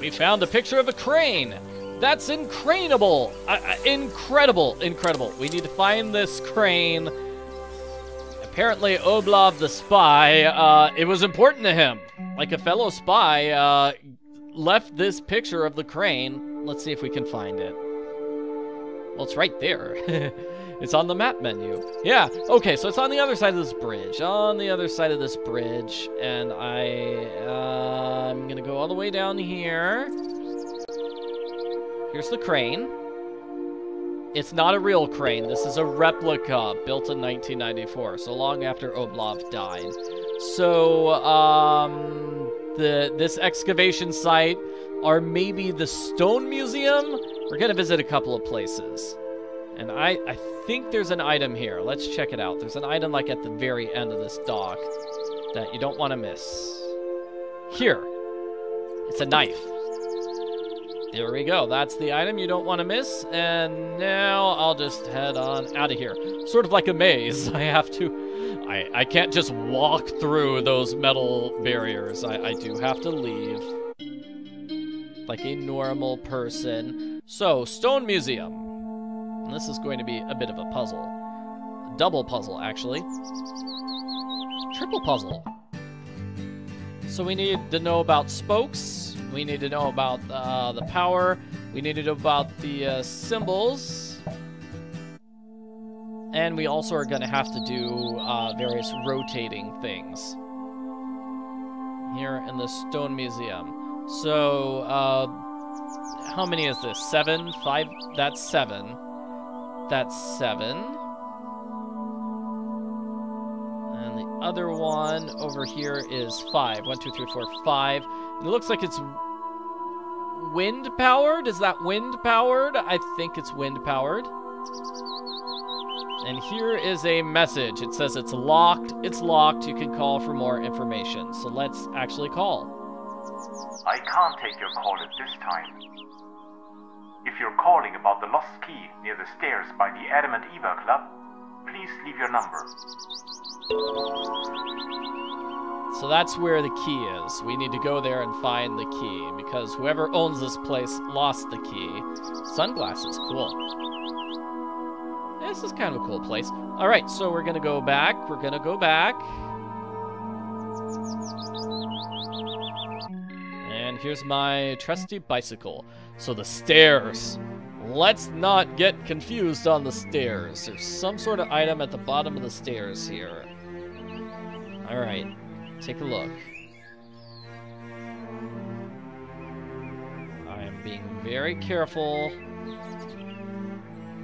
We found a picture of a crane. That's incredible. Uh, uh, incredible. Incredible. We need to find this crane. Apparently, Oblov the spy, uh, it was important to him. Like a fellow spy, uh, left this picture of the crane. Let's see if we can find it. Well, it's right there. it's on the map menu. Yeah, okay, so it's on the other side of this bridge. On the other side of this bridge. And I, uh, I'm gonna go all the way down here. Here's the crane. It's not a real crane. This is a replica built in 1994, so long after Oblov died. So, um, the this excavation site are maybe the Stone Museum. We're gonna visit a couple of places. And I, I think there's an item here. Let's check it out. There's an item like at the very end of this dock that you don't want to miss. Here. It's a knife. There we go. That's the item you don't want to miss. And now I'll just head on out of here. Sort of like a maze. I have to... I, I can't just walk through those metal barriers. I, I do have to leave. Like a normal person. So, Stone Museum. And this is going to be a bit of a puzzle. A double puzzle, actually. Triple puzzle. So we need to know about spokes. We need to know about uh, the power. We need to know about the uh, symbols. And we also are going to have to do uh, various rotating things here in the Stone Museum. So, uh, how many is this? Seven? Five? That's seven. That's seven. And the other one over here is five. One, two, three, four, five. It looks like it's wind powered. Is that wind powered? I think it's wind powered. And here is a message. It says it's locked. It's locked. You can call for more information. So let's actually call. I can't take your call at this time. If you're calling about the lost key near the stairs by the Adam and Eva Club, please leave your number. So that's where the key is. We need to go there and find the key, because whoever owns this place lost the key. Sunglasses, cool. This is kind of a cool place. Alright, so we're gonna go back. We're gonna go back. And here's my trusty bicycle. So the stairs. Let's not get confused on the stairs. There's some sort of item at the bottom of the stairs here. Alright. Take a look. I am being very careful.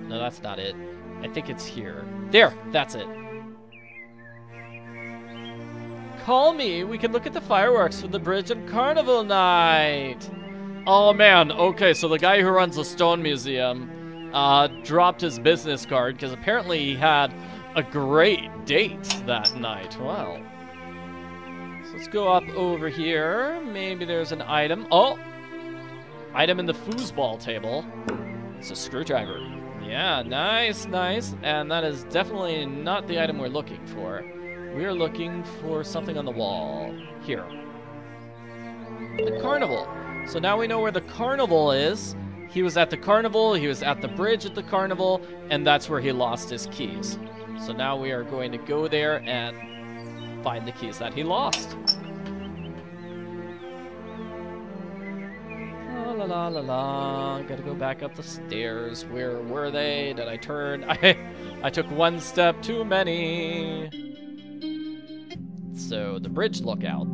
No, that's not it. I think it's here. There! That's it. Call me! We can look at the fireworks from the bridge on Carnival Night! Oh man, okay, so the guy who runs the Stone Museum uh, dropped his business card because apparently he had a great date that night. Wow. Let's go up over here. Maybe there's an item. Oh! Item in the foosball table. It's a screwdriver. Yeah, nice, nice. And that is definitely not the item we're looking for. We are looking for something on the wall. Here. The carnival. So now we know where the carnival is. He was at the carnival, he was at the bridge at the carnival, and that's where he lost his keys. So now we are going to go there and find the keys that he lost. La la la la. Gotta go back up the stairs. Where were they? Did I turn? I, I took one step too many. So, the bridge lookout.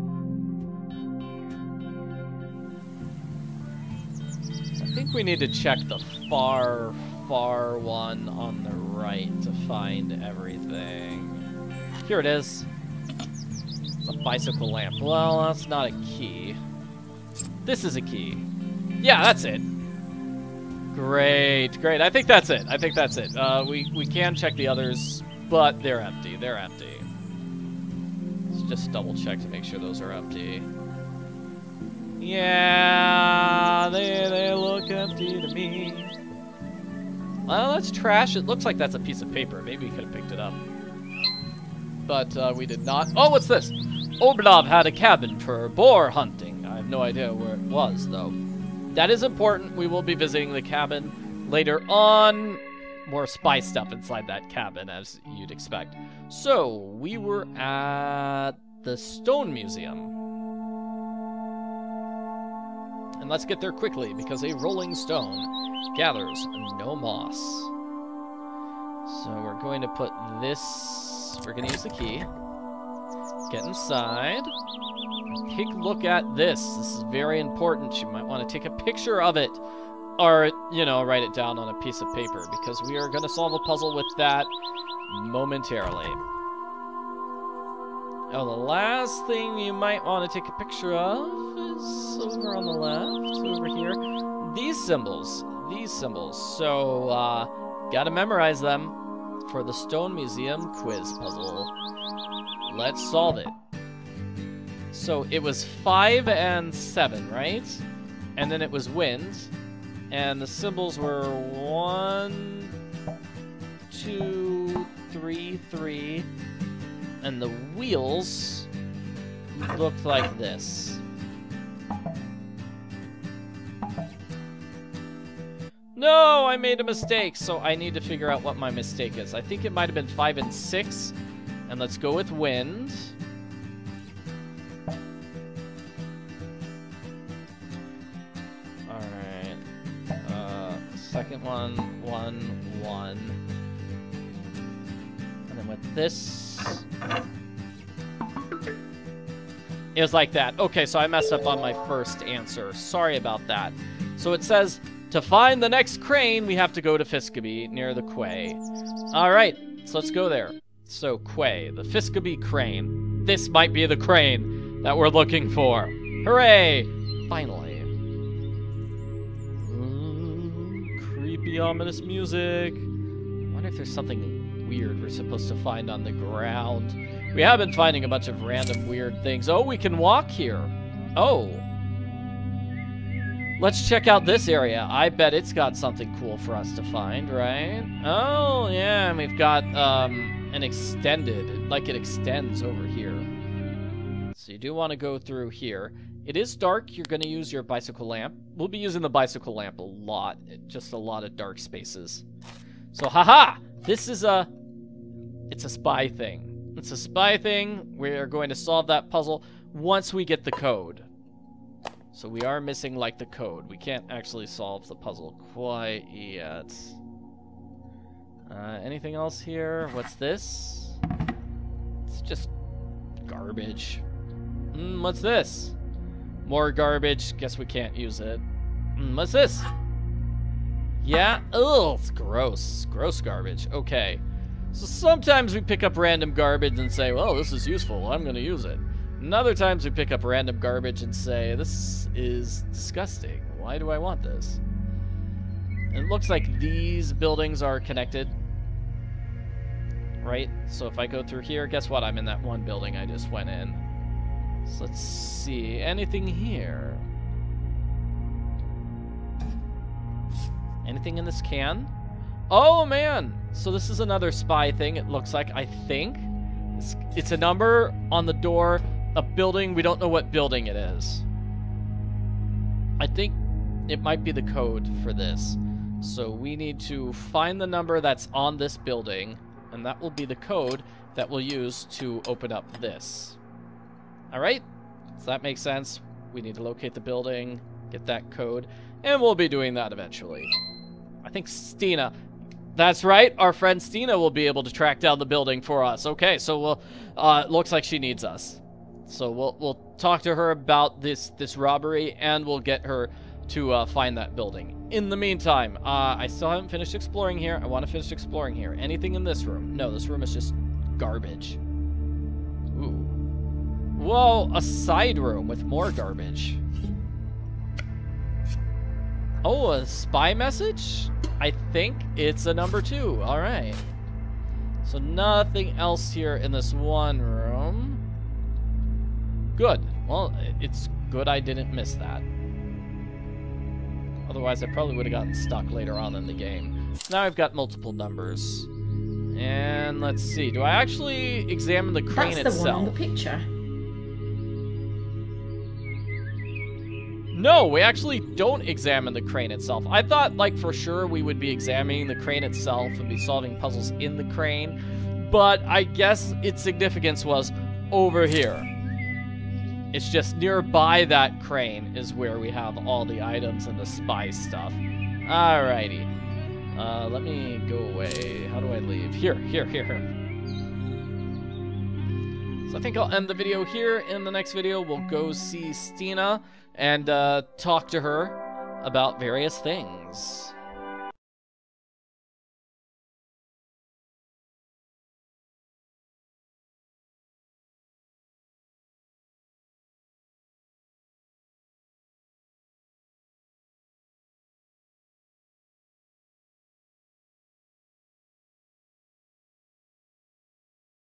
Think we need to check the far, far one on the right to find everything. Here it is It's a bicycle lamp. Well, that's not a key. This is a key. Yeah, that's it. Great, great. I think that's it. I think that's it. Uh, we, we can check the others, but they're empty. They're empty. Let's just double check to make sure those are empty. Yeah, That's trash. It looks like that's a piece of paper. Maybe we could have picked it up. But uh, we did not. Oh, what's this? Oblov had a cabin for boar hunting. I have no idea where it was, though. That is important. We will be visiting the cabin later on. More spy stuff inside that cabin, as you'd expect. So, we were at the Stone Museum. And let's get there quickly, because a rolling stone gathers no moss. So we're going to put this... We're going to use the key. Get inside. Take a look at this. This is very important. You might want to take a picture of it. Or, you know, write it down on a piece of paper. Because we are going to solve a puzzle with that momentarily. Oh, the last thing you might want to take a picture of is over on the left, over here. These symbols. These symbols. So, uh, gotta memorize them for the Stone Museum quiz puzzle. Let's solve it. So it was 5 and 7, right? And then it was wind. And the symbols were 1, 2, 3, 3. And the wheels looked like this. No, I made a mistake, so I need to figure out what my mistake is. I think it might have been 5 and 6. And let's go with wind. Alright. Uh, second one, one, one. And then with this... It was like that. Okay, so I messed up on my first answer. Sorry about that. So it says, to find the next crane, we have to go to Fiskeby, near the quay. Alright, so let's go there. So, quay, the Fiskeby crane. This might be the crane that we're looking for. Hooray! Finally. Ooh, creepy, ominous music. I wonder if there's something weird we're supposed to find on the ground. We have been finding a bunch of random weird things. Oh, we can walk here. Oh. Let's check out this area. I bet it's got something cool for us to find, right? Oh, yeah, we've got um, an extended, like it extends over here. So you do want to go through here. It is dark. You're going to use your bicycle lamp. We'll be using the bicycle lamp a lot. Just a lot of dark spaces. So, haha! This is a... It's a spy thing. It's a spy thing. We're going to solve that puzzle once we get the code. So we are missing, like, the code. We can't actually solve the puzzle quite yet. Uh, anything else here? What's this? It's just garbage. Mm, what's this? More garbage. Guess we can't use it. Mm, what's this? Yeah? Ugh, it's gross. Gross garbage. Okay. So sometimes we pick up random garbage and say, well, this is useful. I'm going to use it. And other times we pick up random garbage and say, this is disgusting. Why do I want this? It looks like these buildings are connected. Right? So if I go through here, guess what? I'm in that one building I just went in. So let's see. Anything here? Anything in this can? Oh, man! So this is another spy thing, it looks like, I think. It's, it's a number on the door, a building. We don't know what building it is. I think it might be the code for this. So we need to find the number that's on this building, and that will be the code that we'll use to open up this. Alright? Does that make sense? We need to locate the building, get that code, and we'll be doing that eventually. I think Stina that's right. Our friend Stina will be able to track down the building for us. Okay, so we'll. Uh, looks like she needs us. So we'll we'll talk to her about this this robbery, and we'll get her to uh, find that building. In the meantime, uh, I still haven't finished exploring here. I want to finish exploring here. Anything in this room? No, this room is just garbage. Ooh. Whoa, a side room with more garbage. Oh, a spy message? I think it's a number two. All right. So nothing else here in this one room. Good. Well, it's good I didn't miss that. Otherwise, I probably would have gotten stuck later on in the game. Now I've got multiple numbers. And let's see. Do I actually examine the crane That's the itself? one on the picture. No, we actually don't examine the crane itself. I thought, like, for sure we would be examining the crane itself and be solving puzzles in the crane, but I guess its significance was over here. It's just nearby that crane is where we have all the items and the spy stuff. Alrighty. Uh, let me go away. How do I leave? Here, here, here, here. So I think I'll end the video here. In the next video, we'll go see Stina and uh, talk to her about various things.